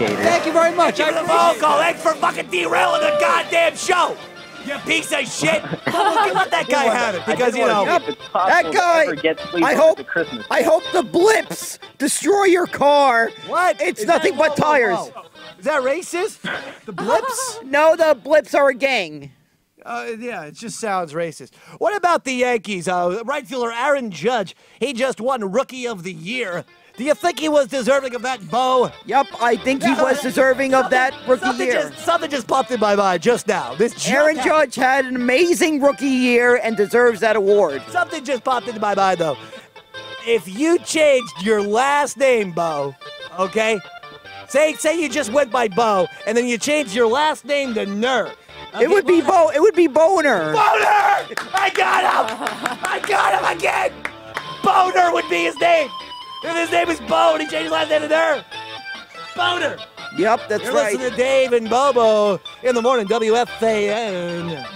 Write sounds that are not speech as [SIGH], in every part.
you very much. Give I me the appreciate phone call. Thanks for fucking derailing the goddamn show. You piece of shit. [LAUGHS] Let that guy have it because you know. That guy. I hope. I hope the blips destroy your car. What? It's Is that- nothing but whoa, whoa, tires. whoa. Is that racist? The blips? [LAUGHS] No, the blips are a gang. Uh, yeah, it just sounds racist. What about the Yankees? Uh, right fielder Aaron Judge, he just won Rookie of the Year. Do you think he was deserving of that, Bo? Yep, I think he was deserving of that rookie something year. Just, something just popped in my mind just now. This Aaron happened. Judge had an amazing rookie year and deserves that award. Something just popped into my mind though. If you changed your last name, Bo, okay? Say say you just went by Bo, and then you changed your last name to Ner. It would be Bo. It would be Boner. Boner! I got him! I got him again! Boner would be his name! His name is Bo and he changed his last name to Ner. Boner! Yep, that's You're right. listening to Dave and Bobo in the morning, WFAN.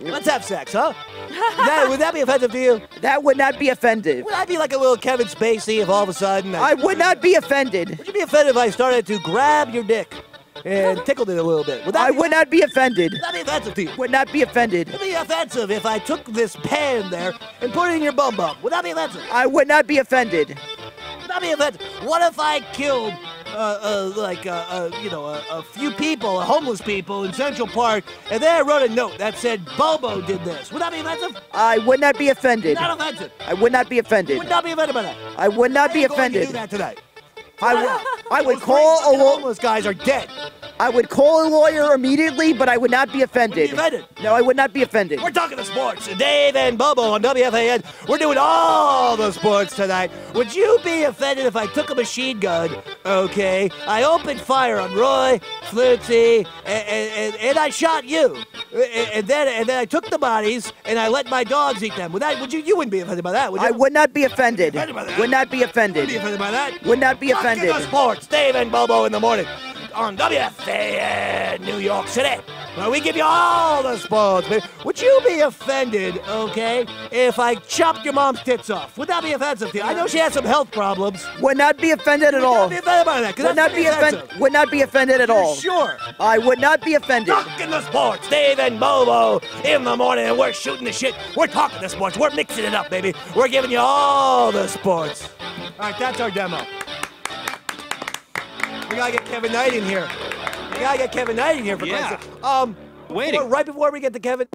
Let's have sex, huh? [LAUGHS] that, would that be offensive to you? That would not be offended. Would I be like a little Kevin Spacey if all of a sudden I would not be offended. Would you be offended if I started to grab your dick and tickled it a little bit? Would that I would not be offended. Would that be offensive to you? Would not be offended. Would it be offensive if I took this pen there and put it in your bum bum? Would that be offensive? I would not be offended. Would that be offensive? What if I killed, uh, uh, like, uh, uh, you know, a, a few people, homeless people in Central Park, and then I wrote a note that said Bobo did this? Would that be offensive? I would not be offended. Not offensive. I would not be offended. Would not be offended by that. I would not be I'm going to offended. do that tonight. I would. I would Those call a law. homeless guys are dead. I would call a lawyer immediately, but I would not be offended. offended? No, I would not be offended. We're talking to sports. Dave and Bobo on WFAN. We're doing all the sports tonight. Would you be offended if I took a machine gun, okay? I opened fire on Roy, Flitzy, and, and, and I shot you. And, and then and then I took the bodies and I let my dogs eat them. Would that? Would you? You wouldn't be offended by that, would you? I would not be offended. Offended by that? Would not be offended. Wouldn't offended. be offended by that. Would not be Talking offended. to sports. Dave and Bobo in the morning on WFAN uh, New York City. Where we give you all the sports. Would you be offended, okay, if I chopped your mom's tits off? Would that be offensive to you? I know she has some health problems. Would not be offended at Would all. not be offended by that? Would not be offended. Would not be offended at all. Sure. I would not be offended. Talking the sports, Dave and Bobo in the morning, and we're shooting the shit. We're talking the sports. We're mixing it up, baby. We're giving you all the sports. All right, that's our demo. We gotta get Kevin Knight in here. We gotta get Kevin Knight in here for Yeah. Christ's sake. Um, Waiting. before- right before we get to Kevin.